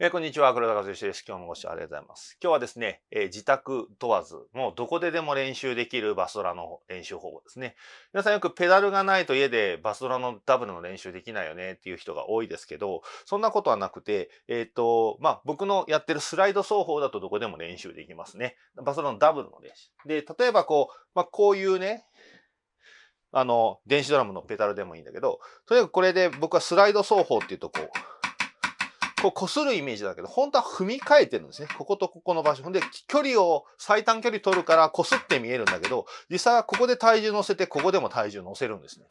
えー、こんにちは、黒田和義です。今日もご視聴ありがとうございます。今日はですね、えー、自宅問わず、もうどこででも練習できるバスドラの練習方法ですね。皆さんよくペダルがないと家でバスドラのダブルの練習できないよねっていう人が多いですけど、そんなことはなくて、えっ、と、まあ、僕のやってるスライド奏法だとどこでも練習できますね。バスドラのダブルの練習。で、例えばこう、まあ、こういうね、あの、電子ドラムのペダルでもいいんだけど、とにかくこれで僕はスライド奏法っていうとこう、こう擦るイメージだけど、本当は踏み替えてるんですね。こことここの場所。で、距離を、最短距離取るから擦って見えるんだけど、実際はここで体重乗せて、ここでも体重乗せるんですね。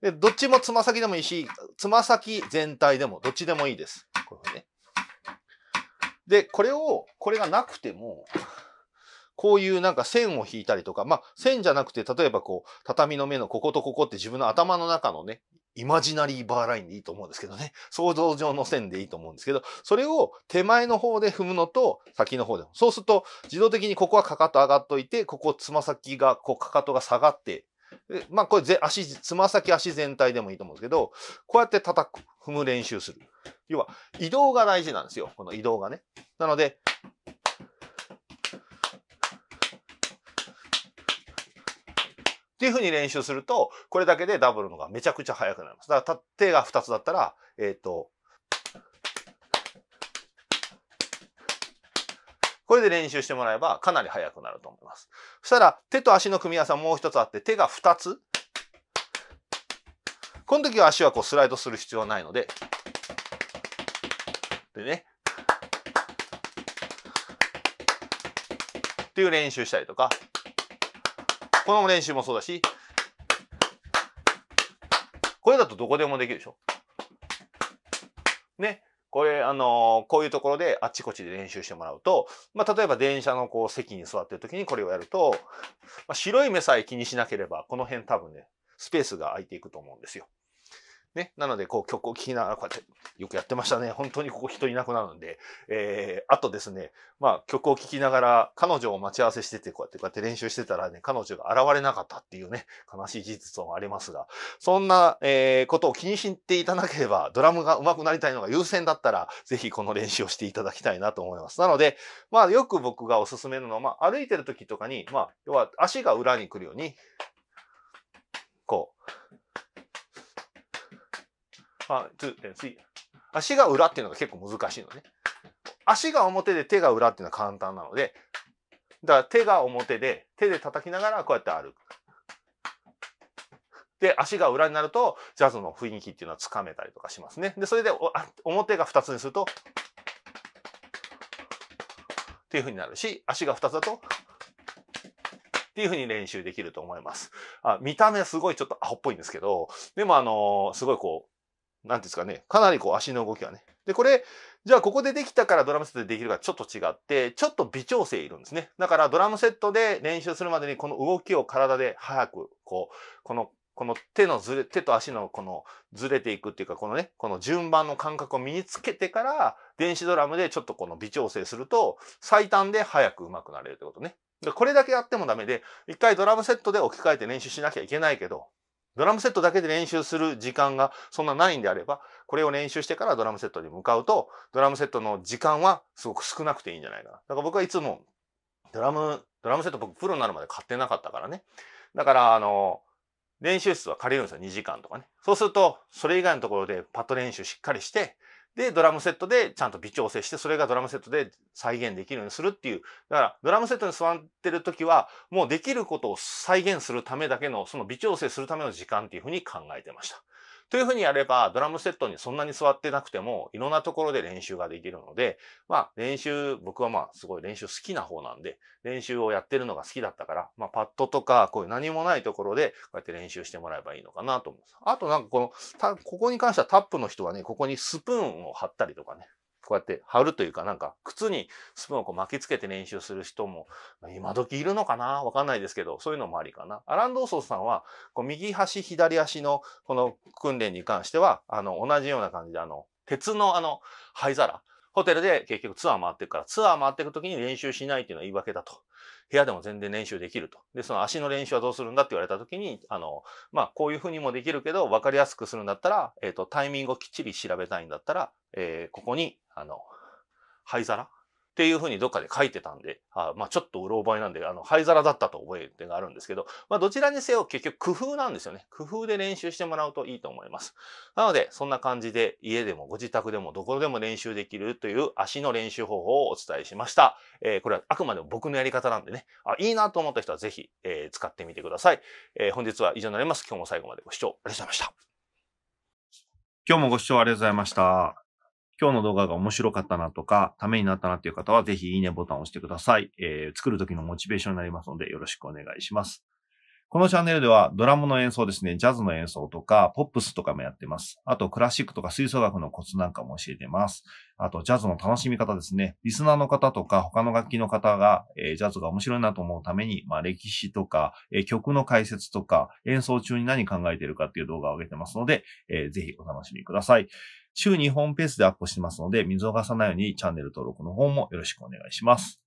で、どっちもつま先でもいいし、つま先全体でも、どっちでもいいです。これね。で、これを、これがなくても、こういうなんか線を引いたりとか、まあ線じゃなくて、例えばこう、畳の目のこことここって自分の頭の中のね、イマジナリーバーラインでいいと思うんですけどね。想像上の線でいいと思うんですけど、それを手前の方で踏むのと先の方で。そうすると自動的にここはかかと上がっといて、ここつま先が、こうかかとが下がって、まあこれぜ足、つま先足全体でもいいと思うんですけど、こうやって叩く、踏む練習する。要は移動が大事なんですよ。この移動がね。なので、っていうふうに練習すると、これだけでダブルのがめちゃくちゃ速くなります。だから手が2つだったら、えっ、ー、と、これで練習してもらえばかなり速くなると思います。そしたら手と足の組み合わせはもう一つあって手が2つ。この時は足はこうスライドする必要はないので。でね。っていう練習したりとか。この練習もそうだし、これだとどこでもできるでしょ。ね。これ、あのー、こういうところであっちこっちで練習してもらうと、まあ、例えば電車のこう席に座ってる時にこれをやると、まあ、白い目さえ気にしなければ、この辺多分ね、スペースが空いていくと思うんですよ。ね。なので、こう曲を聴きながら、こうやって、よくやってましたね。本当にここ人いなくなるんで、えー、あとですね、まあ曲を聴きながら、彼女を待ち合わせしてて、こうやって、こうやって練習してたらね、彼女が現れなかったっていうね、悲しい事実もありますが、そんな、えー、ことを気にしていただければ、ドラムが上手くなりたいのが優先だったら、ぜひこの練習をしていただきたいなと思います。なので、まあよく僕がおすすめるのは、まあ歩いてる時とかに、まあ、要は足が裏に来るように、こう、あ、two, three. 足が裏っていうのが結構難しいのね。足が表で手が裏っていうのは簡単なので、だから手が表で手で叩きながらこうやって歩く。で、足が裏になると、ジャズの雰囲気っていうのはつかめたりとかしますね。で、それで表が2つにすると、っていう風になるし、足が2つだと、っていう風に練習できると思います。あ見た目はすごいちょっとアホっぽいんですけど、でもあのー、すごいこう、なんですかね、かなりこう足の動きがね。で、これ、じゃあここでできたからドラムセットでできるかちょっと違って、ちょっと微調整いるんですね。だからドラムセットで練習するまでにこの動きを体で早く、こう、この、この手のずれ、手と足のこのずれていくっていうか、このね、この順番の感覚を身につけてから、電子ドラムでちょっとこの微調整すると、最短で早く上手くなれるってことね。これだけやってもダメで、一回ドラムセットで置き換えて練習しなきゃいけないけど、ドラムセットだけで練習する時間がそんなないんであれば、これを練習してからドラムセットに向かうと、ドラムセットの時間はすごく少なくていいんじゃないかな。だから僕はいつも、ドラム、ドラムセット僕プロになるまで買ってなかったからね。だから、あの、練習室は借りるんですよ。2時間とかね。そうすると、それ以外のところでパッと練習しっかりして、で、ドラムセットでちゃんと微調整して、それがドラムセットで再現できるようにするっていう。だから、ドラムセットに座ってる時は、もうできることを再現するためだけの、その微調整するための時間っていうふうに考えてました。というふうにやれば、ドラムセットにそんなに座ってなくても、いろんなところで練習ができるので、まあ、練習、僕はまあ、すごい練習好きな方なんで、練習をやってるのが好きだったから、まあ、パッドとか、こういう何もないところで、こうやって練習してもらえばいいのかなと思います。あとなんかこの、ここに関してはタップの人はね、ここにスプーンを貼ったりとかね、こうやって貼るというかなんか靴にスプーンをこう巻きつけて練習する人も今時いるのかな？わかんないですけど、そういうのもありかな。アラン・ドーソーさんはこう右端左足のこの訓練に関してはあの同じような感じであの鉄のあの灰皿ホテルで結局ツアー回っていくから、ツアー回っていくときに練習しないっていうのは言い訳だと。部屋でも全然練習できると。で、その足の練習はどうするんだって言われたときに、あの、まあ、こういうふうにもできるけど、わかりやすくするんだったら、えっ、ー、と、タイミングをきっちり調べたいんだったら、えー、ここに、あの、灰皿っていうふうにどっかで書いてたんで、あまあちょっとうろ覚えなんで、あの、灰皿だったと覚えてがあるんですけど、まあどちらにせよ結局工夫なんですよね。工夫で練習してもらうといいと思います。なので、そんな感じで家でもご自宅でもどこでも練習できるという足の練習方法をお伝えしました。えー、これはあくまでも僕のやり方なんでね、あ、いいなと思った人はぜひ、えー、使ってみてください。えー、本日は以上になります。今日も最後までご視聴ありがとうございました。今日もご視聴ありがとうございました。今日の動画が面白かったなとか、ためになったなっていう方は、ぜひいいねボタンを押してください。えー、作る時のモチベーションになりますので、よろしくお願いします。このチャンネルでは、ドラムの演奏ですね、ジャズの演奏とか、ポップスとかもやってます。あと、クラシックとか吹奏楽のコツなんかも教えてます。あと、ジャズの楽しみ方ですね。リスナーの方とか、他の楽器の方が、えー、ジャズが面白いなと思うために、まあ、歴史とか、えー、曲の解説とか、演奏中に何考えてるかっていう動画を上げてますので、えー、ぜひお楽しみください。週2本ペースでアップしてますので、見逃さないようにチャンネル登録の方もよろしくお願いします。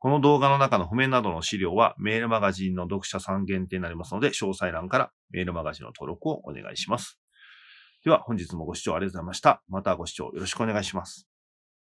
この動画の中の譜面などの資料はメールマガジンの読者さん限定になりますので、詳細欄からメールマガジンの登録をお願いします。では本日もご視聴ありがとうございました。またご視聴よろしくお願いします。